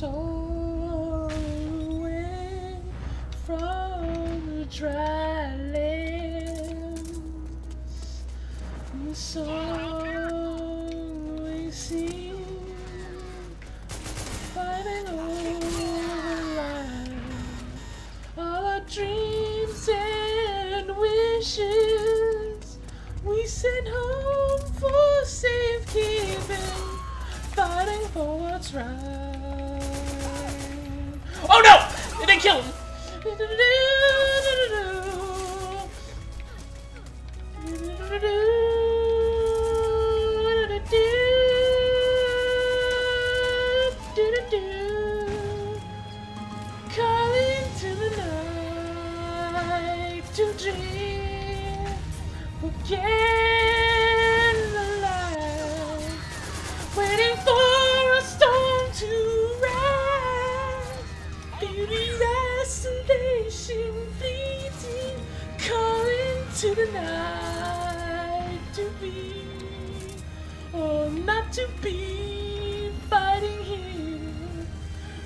soul away from the dry lands. The song we sing, fighting over life. All our dreams and wishes we sent home for safekeeping, fighting for what's right. Kill! Calling to the night to dream, forget isolation fleeting, calling to the night to be or not to be fighting here.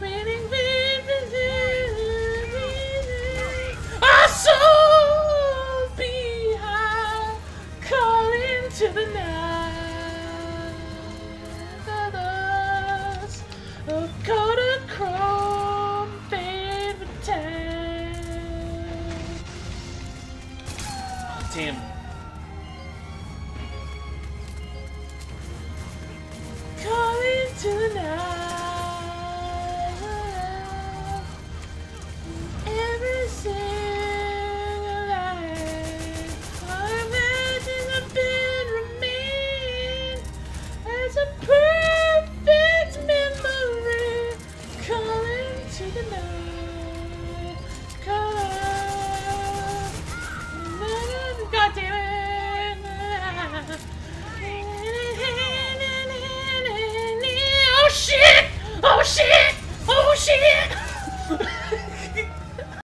Waiting, our soul behind, calling to the night. Damn. Calling to the night. Every single life, I imagine a bit remain as a perfect memory. Calling to the night.